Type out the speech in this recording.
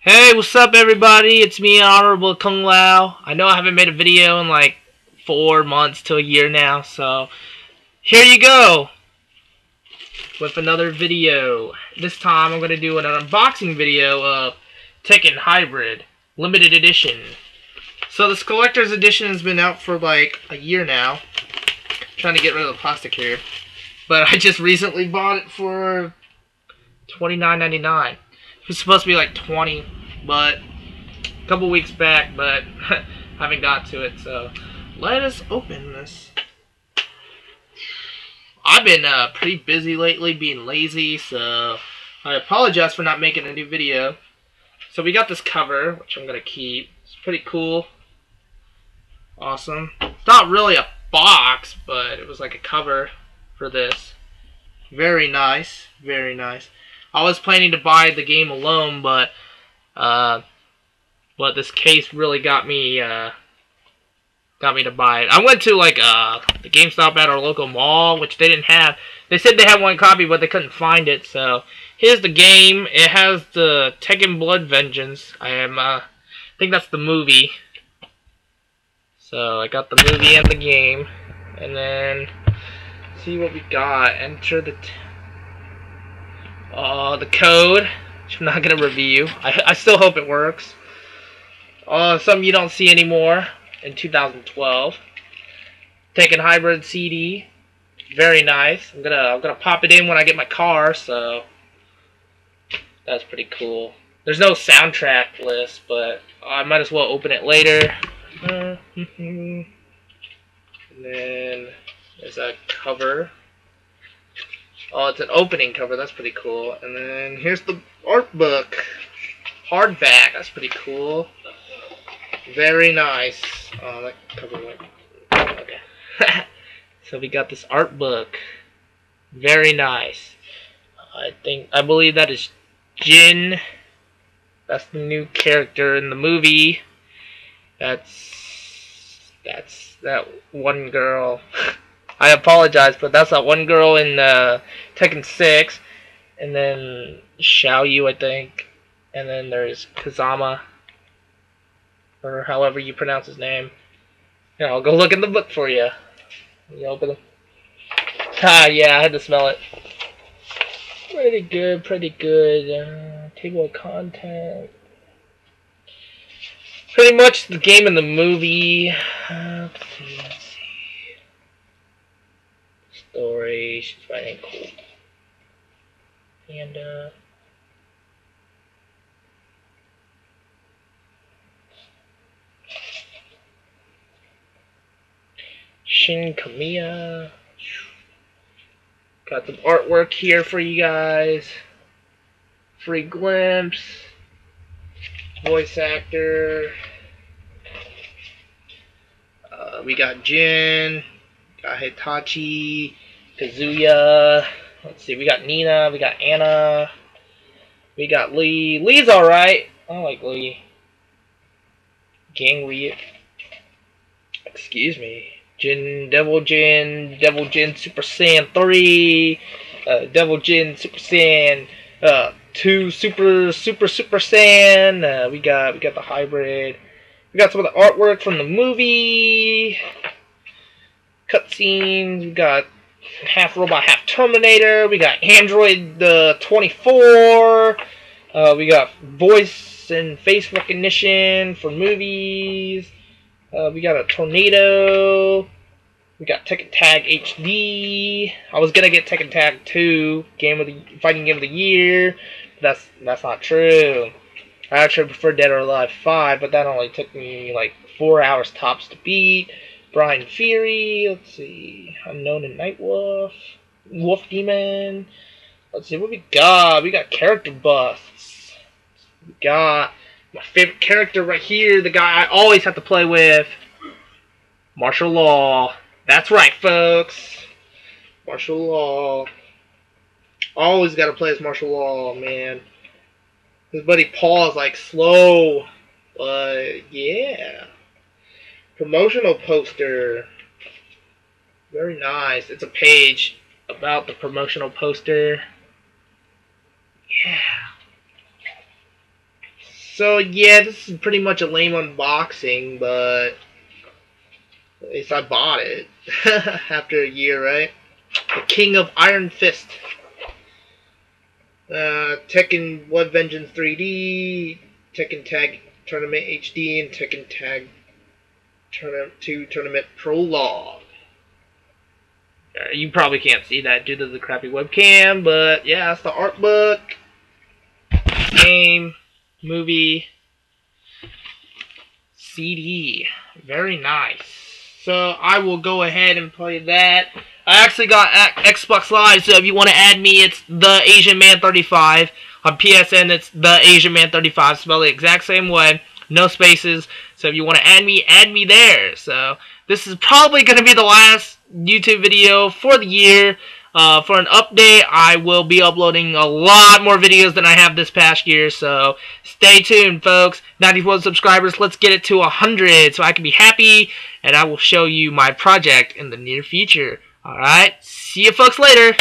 Hey, what's up everybody? It's me, Honorable Kung Lao. I know I haven't made a video in like four months to a year now, so here you go with another video. This time I'm going to do an unboxing video of Tekken Hybrid Limited Edition. So this collector's edition has been out for like a year now. trying to get rid of the plastic here. But I just recently bought it for $29.99. It was supposed to be like 20 but a couple weeks back, but haven't got to it. So let us open this. I've been uh, pretty busy lately, being lazy, so I apologize for not making a new video. So we got this cover, which I'm gonna keep. It's pretty cool. Awesome. It's not really a box, but it was like a cover for this. Very nice. Very nice. I was planning to buy the game alone, but uh, but this case really got me uh, got me to buy it. I went to like uh, the GameStop at our local mall, which they didn't have. They said they had one copy, but they couldn't find it. So here's the game. It has the Tekken Blood Vengeance. I am uh, I think that's the movie. So I got the movie and the game, and then see what we got. Enter the uh, the code which I'm not going to review. I, I still hope it works. Uh, some you don't see anymore in 2012. Tekken hybrid CD, very nice. I'm gonna I'm gonna pop it in when I get my car, so that's pretty cool. There's no soundtrack list, but I might as well open it later. and then there's a cover. Oh, it's an opening cover. That's pretty cool. And then here's the art book. Hardback. That's pretty cool. Very nice. Oh, that cover went. Okay. so we got this art book. Very nice. I think I believe that is Jin. That's the new character in the movie. That's that's that one girl. I apologize, but that's that one girl in uh, Tekken 6, and then Xiao I think, and then there's Kazama, or however you pronounce his name. I'll go look in the book for you. You open it. Ah, yeah, I had to smell it. Pretty good, pretty good. Uh, table of content. Pretty much the game and the movie. Uh, story. She's finding cool. And, uh, Shin Kamiya. Got some artwork here for you guys. Free glimpse. Voice actor. Uh, we got Jin. Got Heihachi. Kazuya. Let's see, we got Nina, we got Anna, we got Lee. Lee's alright. I like Lee. Gang Lee. Excuse me. Jin, Devil Jin, Devil Jin Super Saiyan 3, uh, Devil Jin Super Saiyan uh, 2 Super Super Super Saiyan. Uh, we got we got the hybrid. We got some of the artwork from the movie. Cutscenes. We got half robot, half Terminator. We got Android the 24. Uh, we got voice and face recognition for movies. Uh, we got a tornado. We got Tekken Tag HD. I was gonna get Tekken Tag 2, game of the fighting game of the year. that's that's not true. I actually prefer Dead or Alive 5, but that only took me like four hours tops to beat. Bryan Fury, let's see, Unknown and Nightwolf, Wolf Demon. Let's see what we got. We got character busts. We got my favorite character right here, the guy I always have to play with, Martial Law. That's right, folks. Martial Law. Always got to play as Martial Law, man. His buddy Paul is like slow, but yeah. Promotional poster. Very nice. It's a page about the promotional poster. Yeah. So yeah, this is pretty much a lame unboxing, but at least I bought it after a year, right? The King of Iron Fist. Uh, Tekken Blood Vengeance 3D, Tekken Tag Tournament HD, and Tekken Tag Tournament 2 Tournament Prologue. Uh, you probably can't see that due to the crappy webcam, but yeah, that's the art book. Game, movie, CD. Very nice. So I will go ahead and play that. I actually got Xbox Live, so if you want to add me, it's the Asian Man 35. On PSN, it's the Asian Man 35, spelled the exact same way, no spaces. So if you want to add me, add me there. So this is probably going to be the last YouTube video for the year. Uh, for an update, I will be uploading a lot more videos than I have this past year, so stay tuned, folks. 91 subscribers, let's get it to 100 so I can be happy, and I will show you my project in the near future. Alright, see you folks later.